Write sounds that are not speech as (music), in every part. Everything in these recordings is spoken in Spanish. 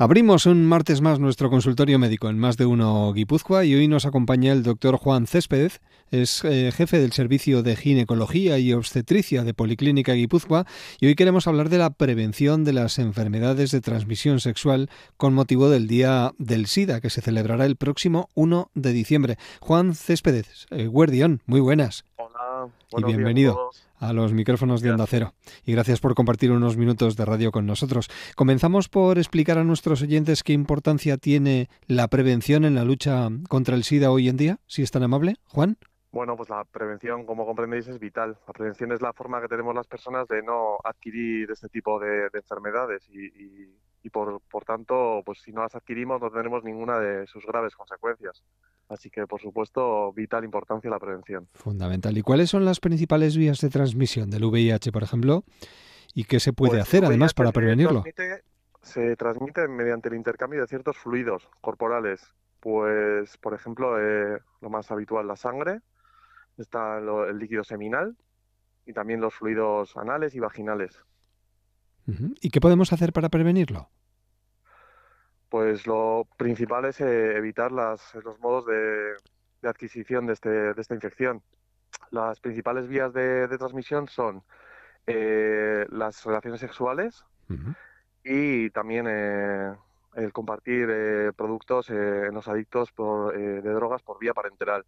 Abrimos un martes más nuestro consultorio médico en más de uno Guipúzcoa y hoy nos acompaña el doctor Juan Céspedes, es eh, jefe del servicio de ginecología y obstetricia de Policlínica Guipúzcoa y hoy queremos hablar de la prevención de las enfermedades de transmisión sexual con motivo del Día del SIDA que se celebrará el próximo 1 de diciembre. Juan Céspedes, eh, Guardión, muy buenas. Hola, y bienvenido a los micrófonos de Onda Cero. Y gracias por compartir unos minutos de radio con nosotros. Comenzamos por explicar a nuestros oyentes qué importancia tiene la prevención en la lucha contra el SIDA hoy en día, si es tan amable. Juan. Bueno, pues la prevención, como comprendéis, es vital. La prevención es la forma que tenemos las personas de no adquirir este tipo de, enfermedades y, y, por, por tanto, pues si no las adquirimos no tenemos ninguna de sus graves consecuencias. Así que, por supuesto, vital importancia la prevención. Fundamental. ¿Y cuáles son las principales vías de transmisión del VIH, por ejemplo? ¿Y qué se puede pues hacer, además, para prevenirlo? Se transmite, mediante el intercambio de ciertos fluidos corporales. Pues, por ejemplo, eh, lo más habitual, la sangre, está el líquido seminal y también los fluidos anales y vaginales. ¿Y qué podemos hacer para prevenirlo? Pues lo principal es eh, evitar las, los modos de, adquisición de, este, de, esta infección. Las principales vías de, transmisión son eh, las relaciones sexuales y también eh, el compartir productos en los adictos de drogas por vía parenteral.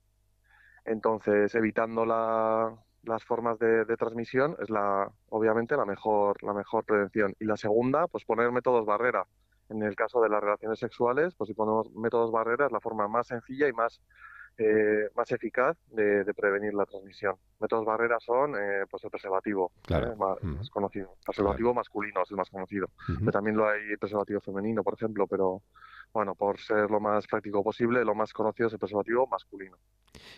Entonces, evitando las formas de, transmisión es la, obviamente la mejor, la mejor prevención. Y la segunda, pues poner métodos barrera en el caso de las relaciones sexuales, pues si ponemos métodos barreras, la forma más sencilla y más eh, más eficaz de, prevenir la transmisión. Métodos barreras son eh, pues el preservativo, claro. ¿eh? más, conocido. El preservativo masculino es el más conocido. Pero también lo hay preservativo femenino, por ejemplo, pero bueno, por ser lo más práctico posible, lo más conocido es el preservativo masculino.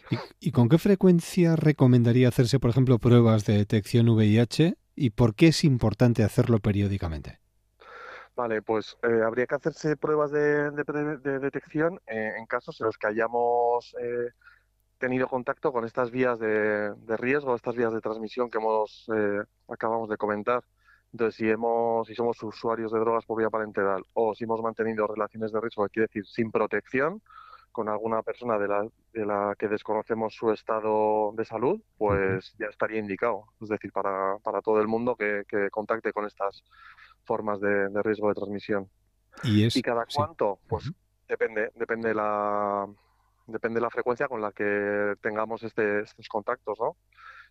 ¿Y, y con qué frecuencia recomendaría hacerse, por ejemplo, pruebas de detección VIH y por qué es importante hacerlo periódicamente? Vale, pues eh, habría que hacerse pruebas de, detección eh, en casos en los que hayamos eh, tenido contacto con estas vías de, riesgo, estas vías de transmisión que hemos acabamos de comentar. Entonces, si hemos, si somos usuarios de drogas por vía parenteral o si hemos mantenido relaciones de riesgo, quiere decir sin protección, con alguna persona de la, de la que desconocemos su estado de salud, pues ya estaría indicado. Es decir, para, para todo el mundo que, que contacte con estas formas de, riesgo de transmisión. ¿Y, es, ¿Y cada cuánto? Pues depende, depende la depende la frecuencia con la que tengamos este, estos contactos, ¿no?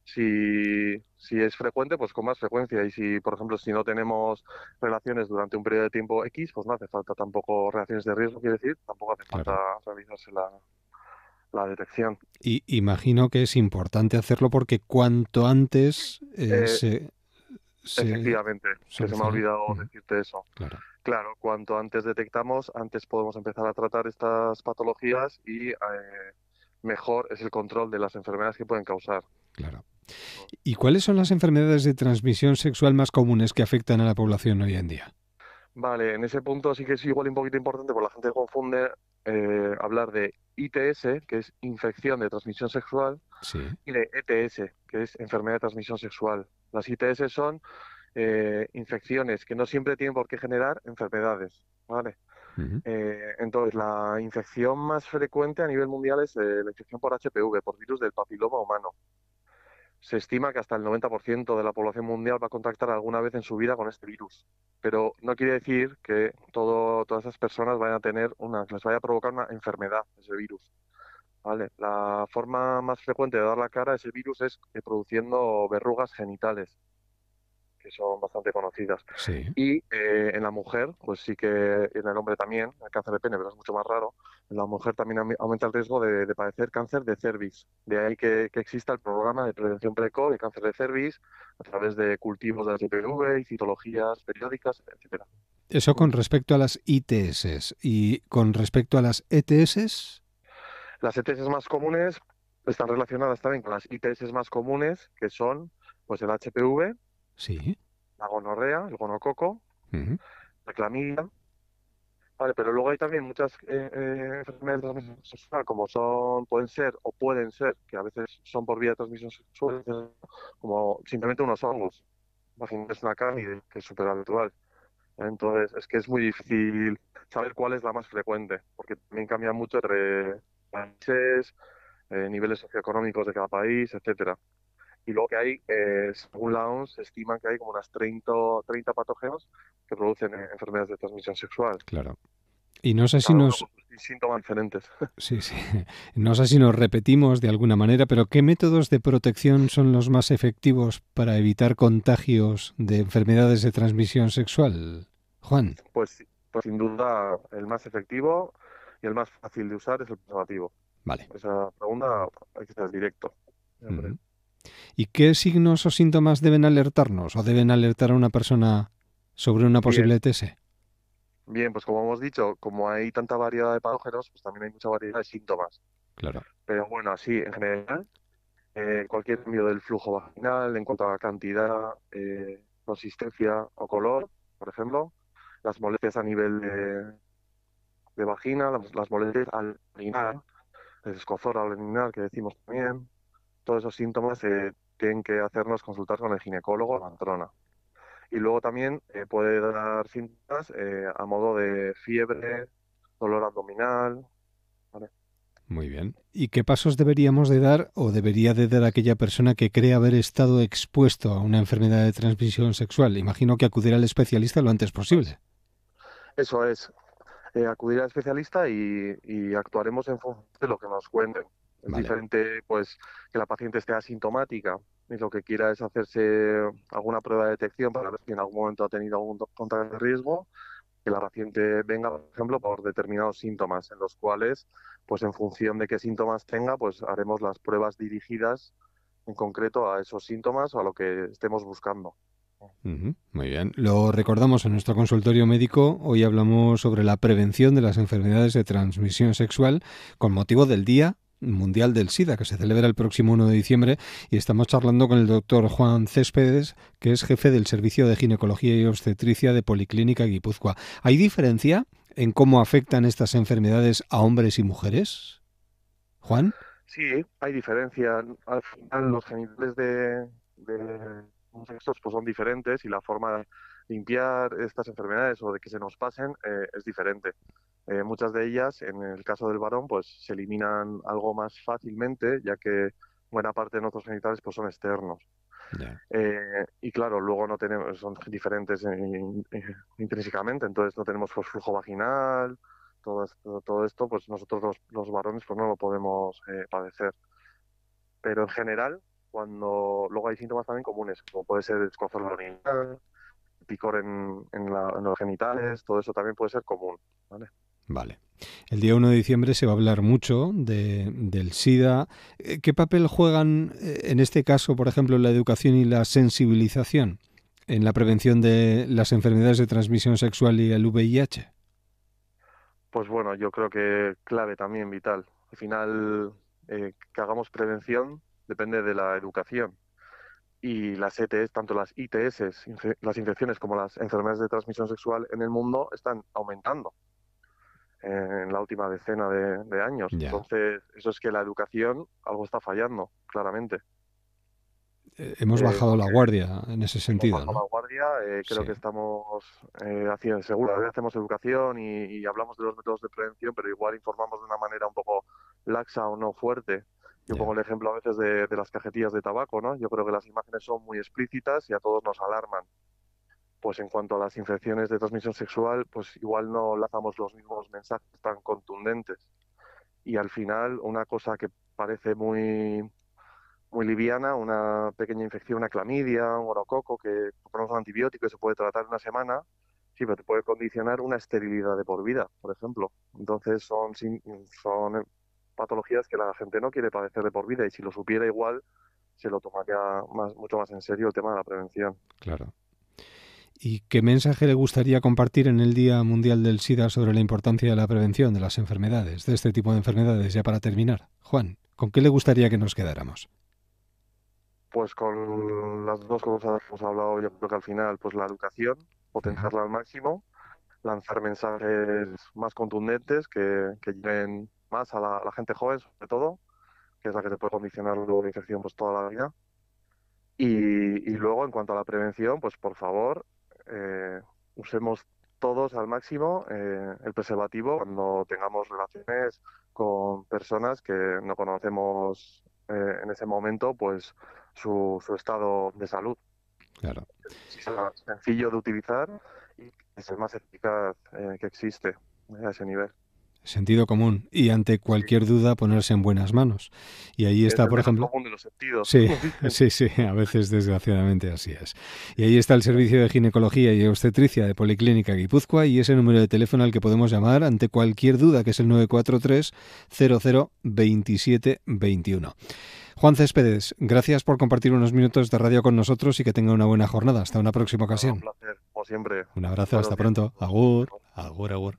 Si, si es frecuente, pues con más frecuencia. Y si, por ejemplo, si no tenemos relaciones durante un periodo de tiempo X, pues no hace falta tampoco relaciones de riesgo, quiere decir, tampoco hace falta realizarse la, la detección. Y imagino que es importante hacerlo porque cuanto antes eh, eh, se, Efectivamente, se me ha olvidado decirte eso. Claro. claro, cuanto antes detectamos, antes podemos empezar a tratar estas patologías y eh, mejor es el control de las enfermedades que pueden causar. Claro. ¿Y cuáles son las enfermedades de transmisión sexual más comunes que afectan a la población hoy en día? Vale, en ese punto sí que es igual un poquito importante porque la gente confunde eh, hablar de ITS, que es infección de transmisión sexual, y de ETS, que es enfermedad de transmisión sexual. Las ITS son eh, infecciones que no siempre tienen por qué generar enfermedades, ¿vale? Eh, entonces, la infección más frecuente a nivel mundial es la infección por HPV, por virus del papiloma humano se estima que hasta el 90% de la población mundial va a contactar alguna vez en su vida con este virus. Pero no quiere decir que todo, todas esas personas vayan a tener una, les vaya a provocar una enfermedad ese virus. ¿Vale? La forma más frecuente de dar la cara a ese virus es produciendo verrugas genitales que son bastante conocidas. Y eh, en la mujer, pues sí que en el hombre también, el cáncer de pene, pero es mucho más raro, en la mujer también aumenta el riesgo de, padecer cáncer de cervix. De ahí que, exista el programa de prevención precoz de cáncer de cervix a través de cultivos de HPV y citologías periódicas, etcétera. Eso con respecto a las ITS. ¿Y con respecto a las ETS? Las ETS más comunes están relacionadas también con las ITS más comunes, que son pues el HPV, Sí. La gonorrea, el gonococo, la clamidia. Vale, pero luego hay también muchas eh, eh, enfermedades de transmisión sexual, como son, pueden ser o pueden ser, que a veces son por vía de transmisión sexual, como simplemente unos hongos. Imagínate una cándida, que es súper habitual. Entonces, es que es muy difícil saber cuál es la más frecuente, porque también cambia mucho entre países, eh, niveles socioeconómicos de cada país, etcétera. Y luego que hay, eh, según la OMS, se estiman que hay como unas 30, 30 patógenos que producen enfermedades de transmisión sexual. Claro. Y no sé si nos... Síntomas diferentes. (laughs) Sí, sí. No sé si nos repetimos de alguna manera, pero ¿qué métodos de protección son los más efectivos para evitar contagios de enfermedades de transmisión sexual? Juan. Pues, pues sin duda el más efectivo y el más fácil de usar es el preservativo. Vale. Esa pregunta hay que ser directo. ¿Y qué signos o síntomas deben alertarnos o deben alertar a una persona sobre una posible ETS? Bien, pues como hemos dicho, como hay tanta variedad de patógenos, pues también hay mucha variedad de síntomas. Claro. Pero bueno, así en general, eh, cualquier cambio del flujo vaginal en cuanto a cantidad, eh, consistencia o color, por ejemplo, las molestias a nivel de, de vagina, las, molestias al orinar, el escozor al orinar que decimos también, todos esos síntomas eh, tienen que hacernos consultar con el ginecólogo o la matrona. Y luego también eh, puede dar síntomas eh, a modo de fiebre, dolor abdominal. Muy bien. ¿Y qué pasos deberíamos de dar o debería de dar aquella persona que cree haber estado expuesto a una enfermedad de transmisión sexual? Imagino que acudirá al especialista lo antes posible. Eso es. Eh, acudir al especialista y, y, actuaremos en función de lo que nos cuenten. Es diferente pues que la paciente esté asintomática y lo que quiera es hacerse alguna prueba de detección para ver si en algún momento ha tenido algún contacto de riesgo, que la paciente venga, por ejemplo, por determinados síntomas, en los cuales, pues en función de qué síntomas tenga, pues haremos las pruebas dirigidas en concreto a esos síntomas o a lo que estemos buscando. Muy bien. Lo recordamos en nuestro consultorio médico. Hoy hablamos sobre la prevención de las enfermedades de transmisión sexual con motivo del Día Mundial del SIDA, que se celebra el próximo 1 de diciembre, y estamos charlando con el doctor Juan Céspedes, que es jefe del Servicio de Ginecología y Obstetricia de Policlínica Guipúzcoa. ¿Hay diferencia en cómo afectan estas enfermedades a hombres y mujeres? Juan. Sí, hay diferencia. Al final los genitales de, de sexos pues son diferentes y la forma de limpiar estas enfermedades o de que se nos pasen eh, es diferente. Eh, muchas de ellas, en el caso del varón, pues se eliminan algo más fácilmente, ya que buena parte de nuestros genitales pues son externos. Eh, y claro, luego no tenemos, son diferentes intrínsecamente, entonces no tenemos pues, flujo vaginal, todo esto, todo esto, pues nosotros los, varones pues no lo podemos eh, padecer. Pero en general, cuando luego hay síntomas también comunes, como puede ser escozor original, picor en, en, en, los genitales, todo eso también puede ser común. ¿vale? Vale. El día 1 de diciembre se va a hablar mucho de, del SIDA. Eh, ¿Qué papel juegan eh, en este caso, por ejemplo, la educación y la sensibilización en la prevención de las enfermedades de transmisión sexual y el VIH? Pues bueno, yo creo que clave también, vital. Al final, eh, que hagamos prevención depende de la educación. Y las ETS, tanto las ITS, las infecciones como las enfermedades de transmisión sexual en el mundo están aumentando en la última decena de, años. Entonces, eso es que la educación algo está fallando, claramente. Eh, hemos bajado la guardia en ese sentido. Hemos bajado la guardia, eh, creo que estamos eh, haciendo, seguro, hacemos educación y, hablamos de los métodos de prevención, pero igual informamos de una manera un poco laxa o no fuerte. Yo pongo el ejemplo a veces de, de las cajetillas de tabaco, ¿no? Yo creo que las imágenes son muy explícitas y a todos nos alarman pues en cuanto a las infecciones de transmisión sexual, pues igual no lanzamos los mismos mensajes tan contundentes. Y al final, una cosa que parece muy, muy liviana, una pequeña infección, una clamidia, un orococo, que ponemos un antibiótico y se puede tratar una semana, sí, pero te puede condicionar una esterilidad de por vida, por ejemplo. Entonces son, son patologías que la gente no quiere padecer de por vida y si lo supiera igual se lo tomaría más, mucho más en serio el tema de la prevención. Claro. ¿Y qué mensaje le gustaría compartir en el Día Mundial del SIDA sobre la importancia de la prevención de las enfermedades, de este tipo de enfermedades? Ya para terminar, Juan, ¿con qué le gustaría que nos quedáramos? Pues con las dos cosas que hemos hablado, yo creo que al final, pues la educación, potenciarla al máximo, lanzar mensajes más contundentes que, que lleven más a la, gente joven, sobre todo, que es la que te puede condicionar la infección pues toda la vida. Y, y, luego, en cuanto a la prevención, pues por favor, eh, usemos todos al máximo eh, el preservativo cuando tengamos relaciones con personas que no conocemos eh, en ese momento, pues su, su estado de salud. Claro. Es sencillo de utilizar y es el más eficaz eh, que existe a ese nivel. Sentido común y ante cualquier duda ponerse en buenas manos. Y ahí está, por ejemplo. Común de los sentidos, (laughs) sí, sí, sí, a veces desgraciadamente así es. Y ahí está el servicio de ginecología y obstetricia de Policlínica Guipúzcoa y ese número de teléfono al que podemos llamar ante cualquier duda, que es el 943 00 27 21. Juan Céspedes, gracias por compartir unos minutos de radio con nosotros y que tenga una buena jornada. Hasta una próxima ocasión. Un placer, como siempre. Un abrazo, hasta pronto. Agur, agur, agur.